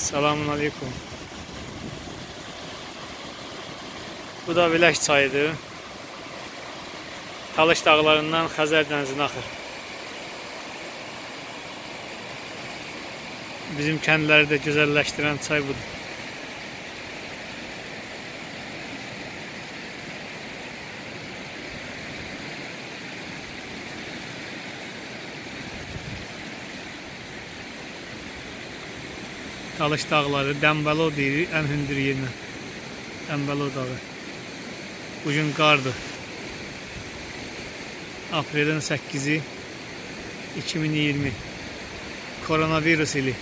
Selamun Aleyküm. Bu da Bilək çayıdır. Talış dağlarından Xəzər dənizinə axır. Bizim kəndləri də gözəlləşdirən çay budur. Talış dağları, Dəmbəlo deyirik ən hündür yerinə. Dəmbəlo dağı. Bugün qardır. Aprelin 8-i 2020. Koronavirus ili.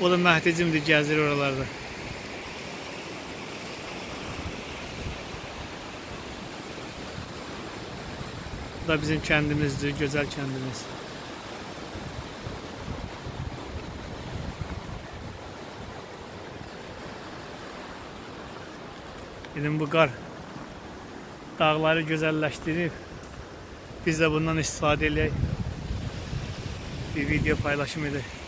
O da Məhdicimdir, gəzir oralarda. Bu da bizim kəndimizdir, gözəl kəndimiz. Dedim bu qar dağları gözəlləşdirib. Biz də bundan istifadə eləyək. Bir video paylaşım edək.